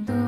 Do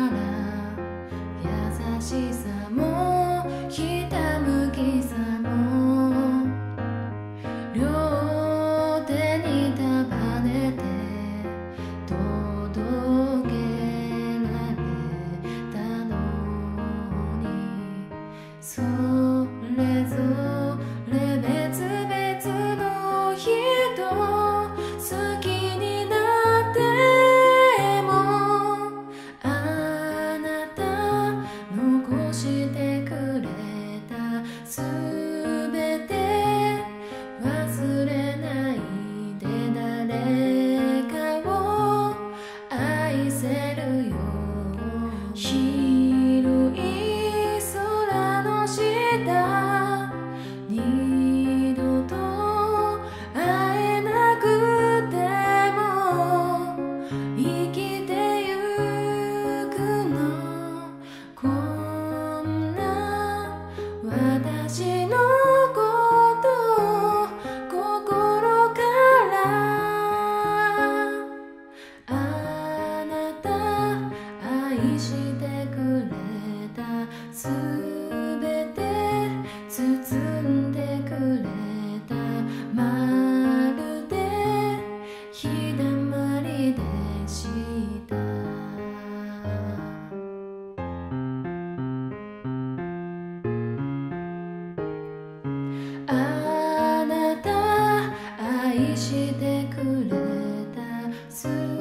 she してくれた。